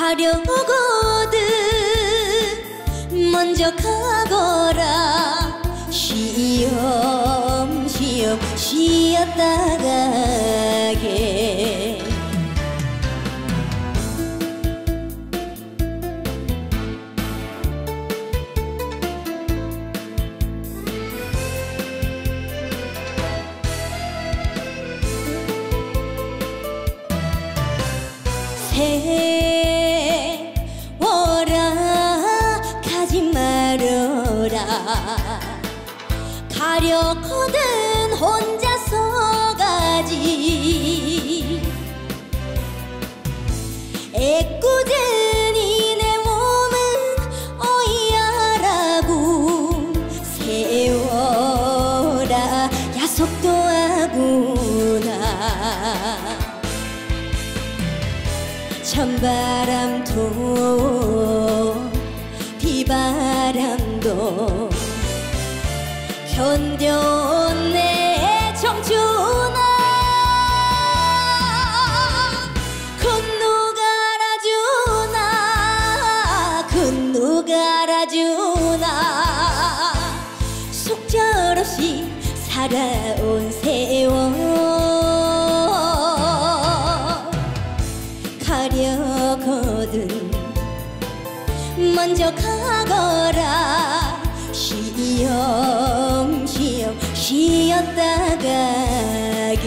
가려거든. 먼저 가거라. 쉬엄쉬엄 쉬었다 가게. 세 가려거든 혼자서 가지. 애꿎은 이 내 몸은 어이야라고 세워라. 야속도 하구나. 찬바람 도 비바람도 견뎌온 내 청춘아 건너가라주나 건너가라주나. 속절없이 살아온 세월. 가려거든. 먼저 가거라 쉬엄쉬엄 쉬었다 가게.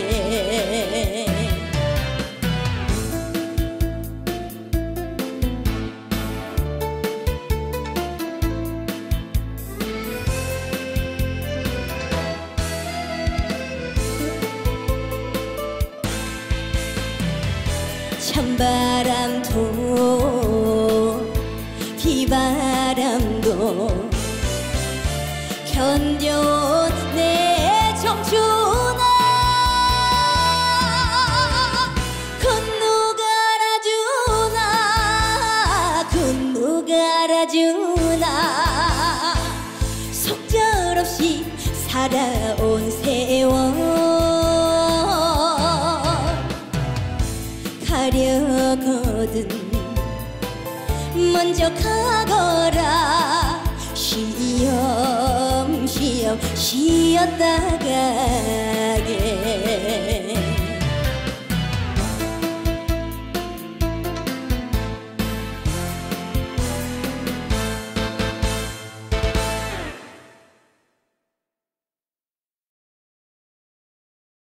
찬바람도 비바람도 견뎌온 내 청춘아. 건너가라주나 건너가라주나. 속절없이 살아온 세월. 가려거든 먼저 가거라 쉬엄 쉬엄 쉬었다가